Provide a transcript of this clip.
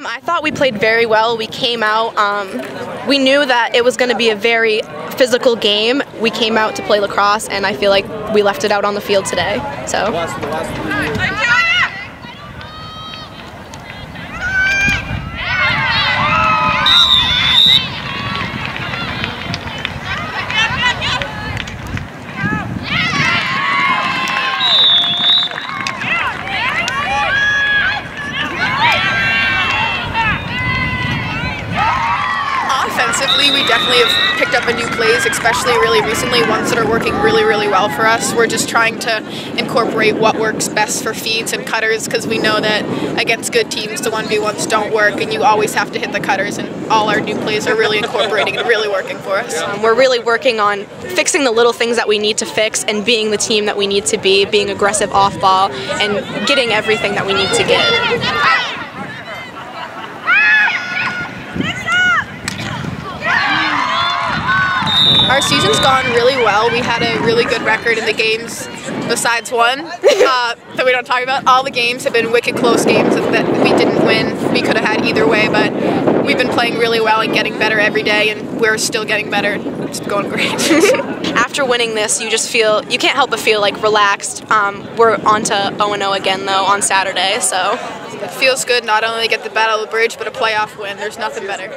Um, I thought we played very well. We came out. Um, we knew that it was going to be a very physical game. We came out to play lacrosse, and I feel like we left it out on the field today. So. Offensively, we definitely have picked up a new plays, especially really recently, ones that are working really, really well for us. We're just trying to incorporate what works best for feeds and cutters because we know that against good teams, the 1v1s don't work and you always have to hit the cutters and all our new plays are really incorporating and really working for us. Um, we're really working on fixing the little things that we need to fix and being the team that we need to be, being aggressive off ball and getting everything that we need to get. Our season's gone really well. We had a really good record in the games, besides one uh, that we don't talk about. All the games have been wicked close games that we didn't win. We could have had either way, but we've been playing really well and getting better every day, and we're still getting better. It's going great. After winning this, you just feel you can't help but feel like relaxed. Um, we're on to 0 0 again though on Saturday, so it feels good not only to get the Battle of the Bridge, but a playoff win. There's nothing better.